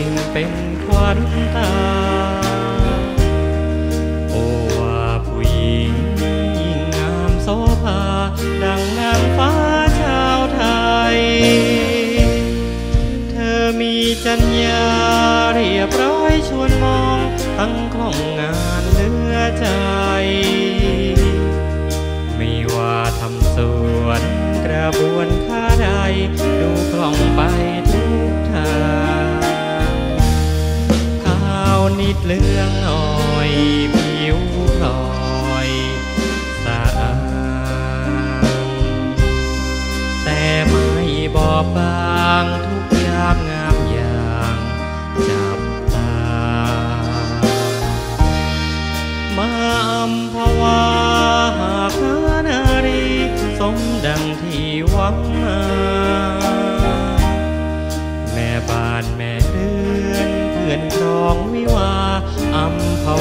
ิ่งเป็นขวัญตา โอวาผู้หญิงยิ่งงามโสภา ดังนางฟ้าชาวไทย เธอมีจัญญาเรียบร้อยชวนมองตั้งคล่องงานเลือใจ ไม่ว่าทำสวนกระบวนค่าใด ดูคล่องไป เหลืองอ่อยผิวพลอยสะอาดแต่ไม่บอบบาง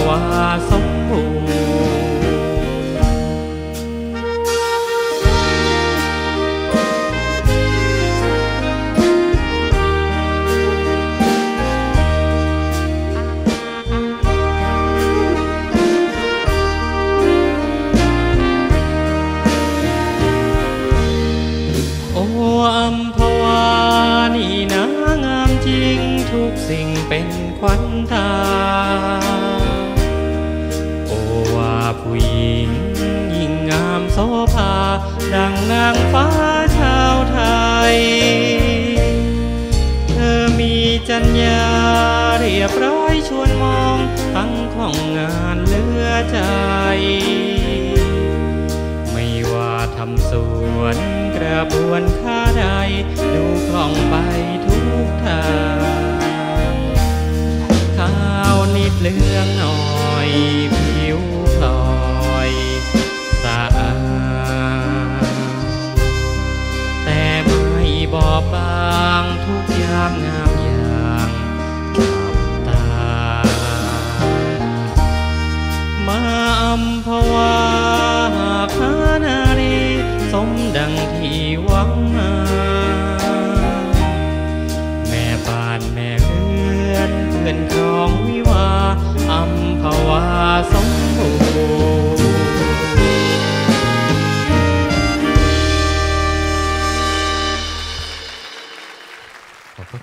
วาสมบูรณ์โอ้อัมพวานี่นางามจริงทุกสิ่งเป็นขวัญตา ผู้หญิงยิ่งงามโสภา ดังนางฟ้าชาวไทย เธอมีจัญญาเรียบร้อยชวนมองทั้งของงานเลือใจ ไม่ว่าทำสวนกระบวนค่าใด ดูคล่องไปทุกทาง บบางทุกยามงาม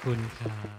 คุณค่ะ